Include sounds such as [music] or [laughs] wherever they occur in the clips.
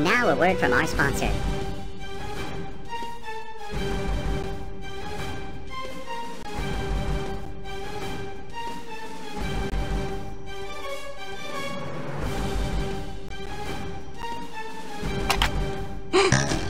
And now a word from our sponsor. [laughs]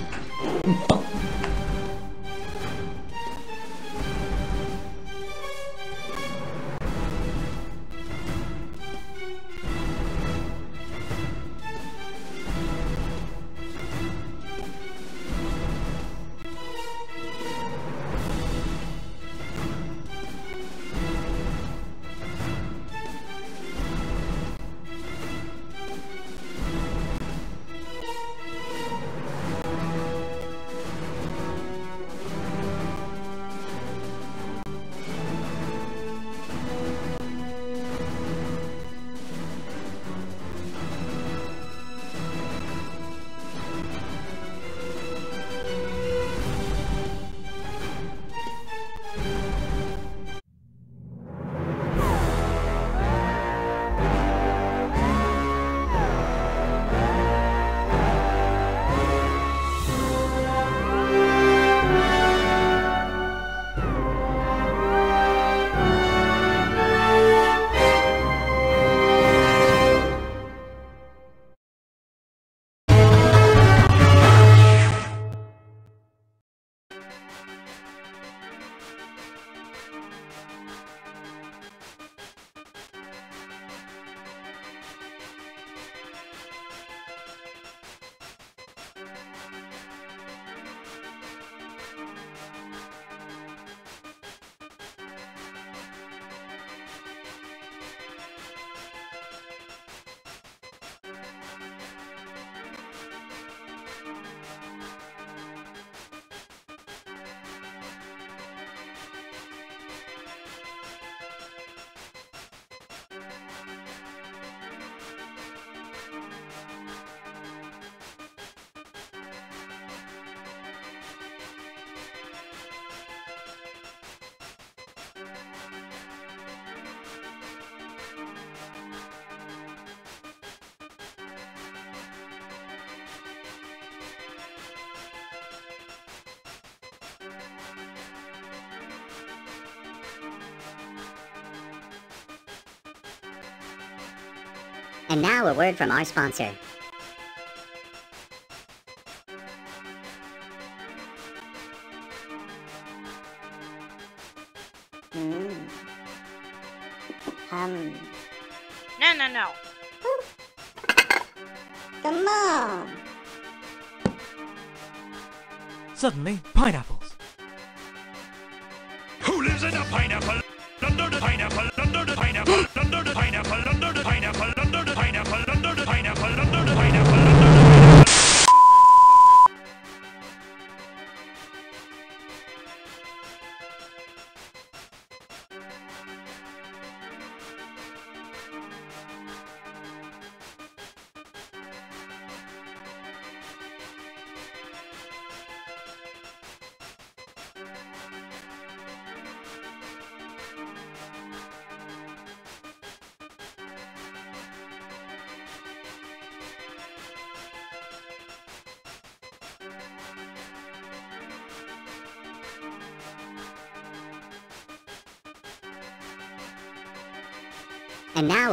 And now a word from our sponsor.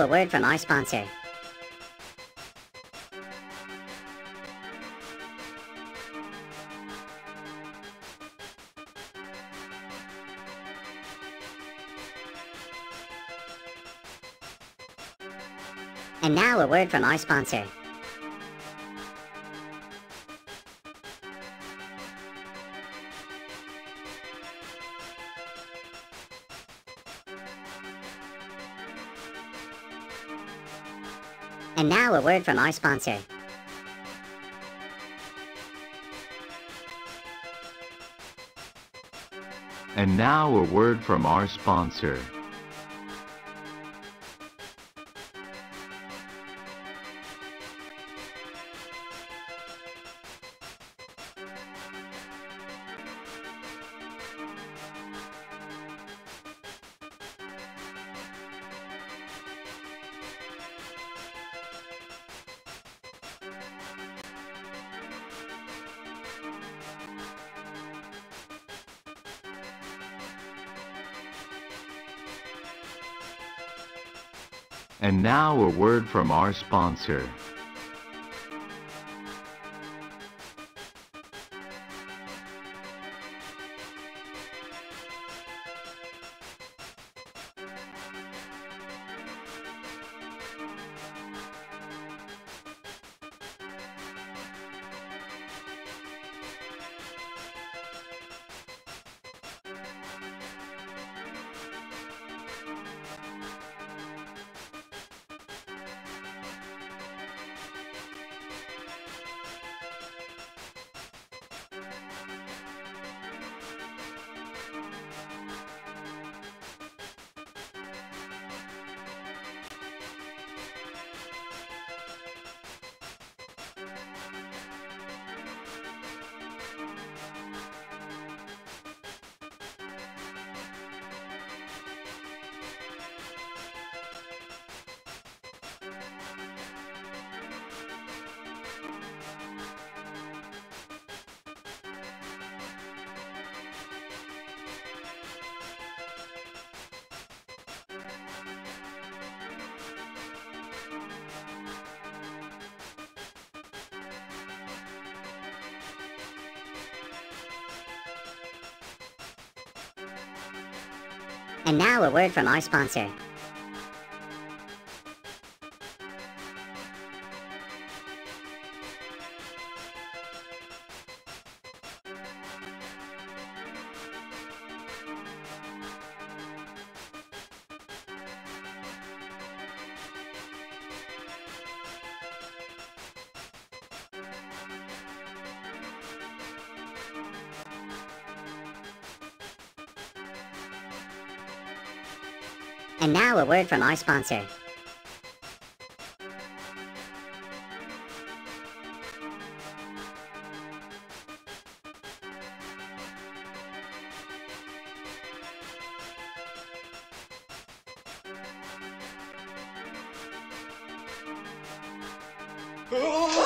A word from our sponsor. And now a word from our sponsor. Word from our sponsor. And now a word from our sponsor. And now a word from our sponsor. From our sponsor. word from our sponsor. Oh!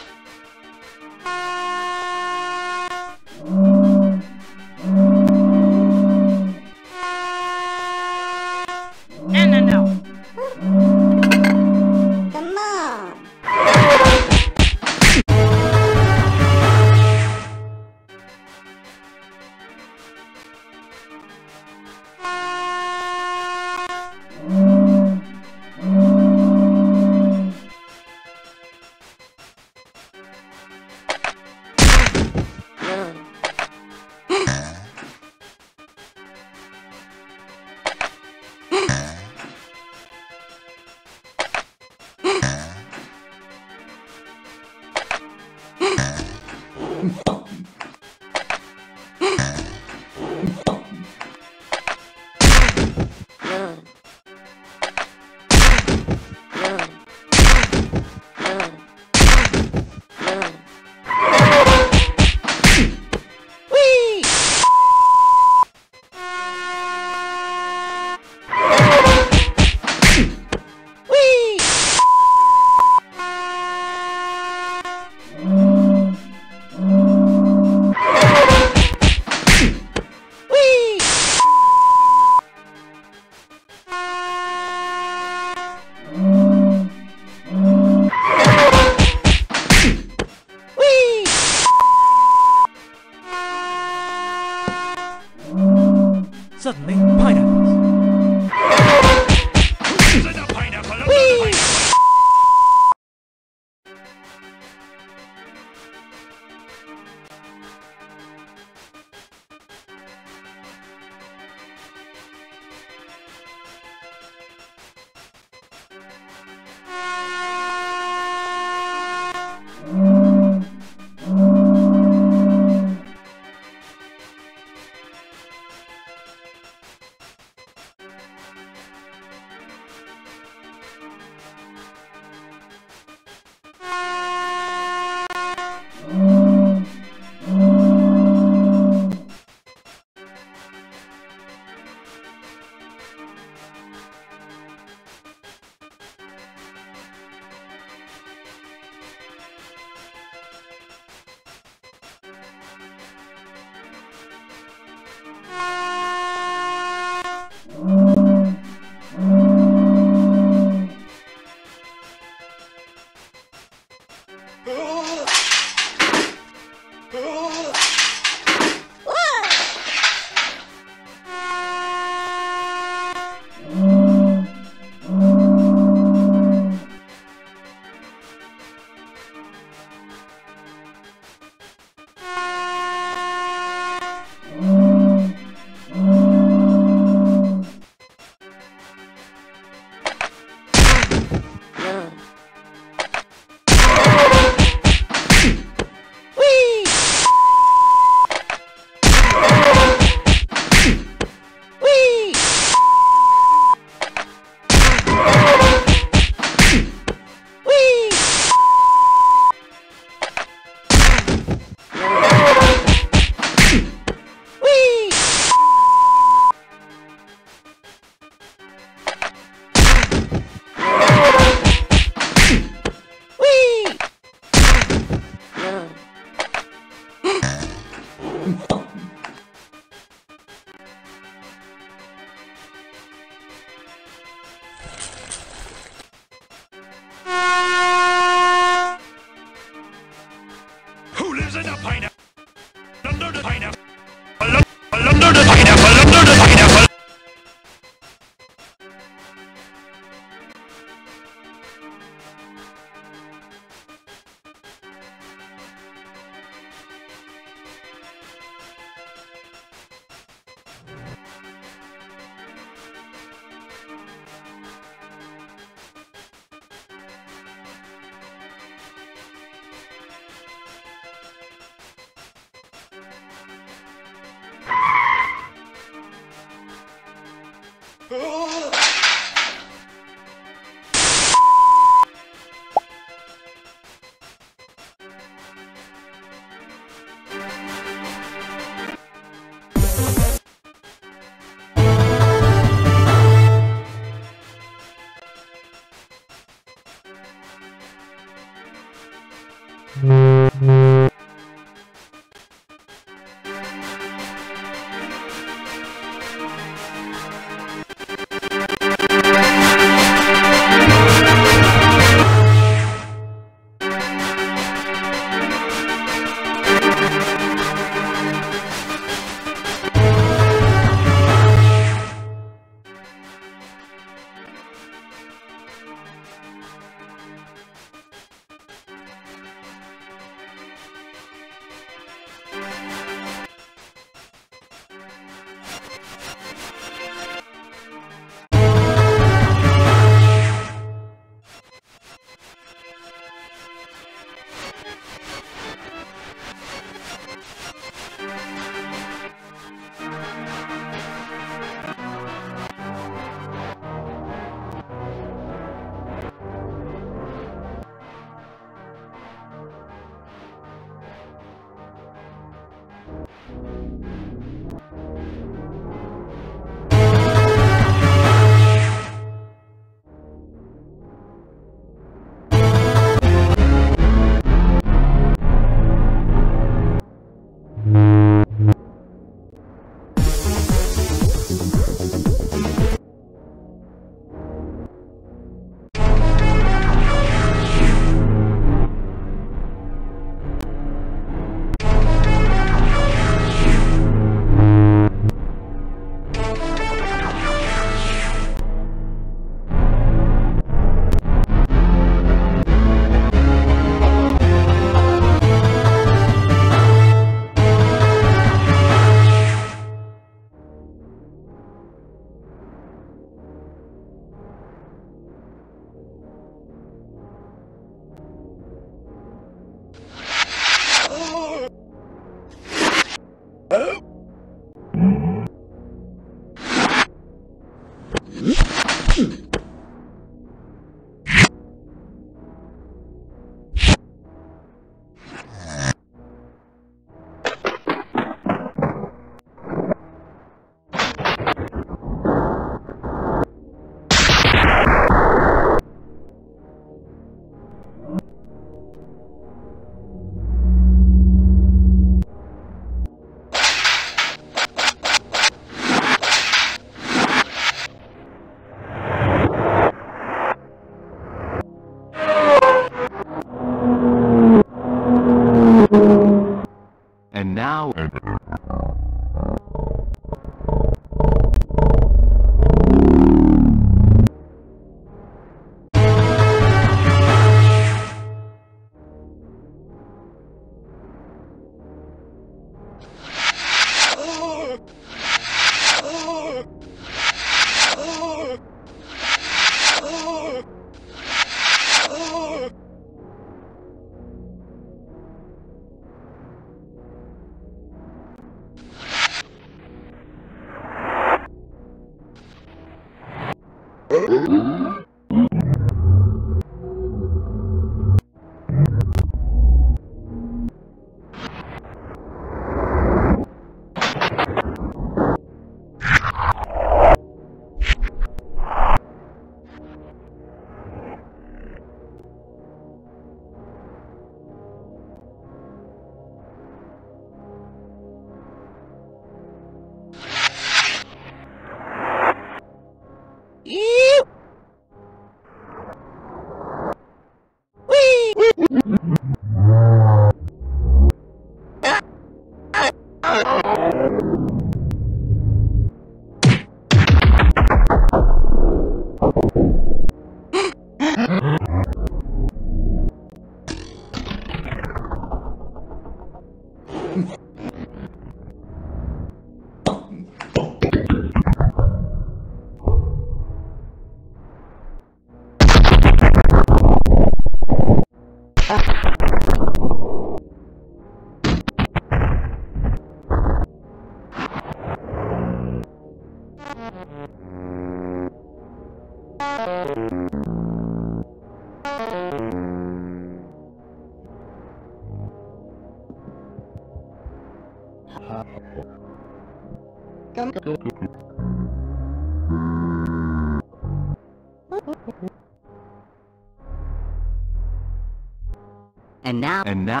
And now,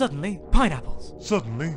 Suddenly, pineapples. Suddenly,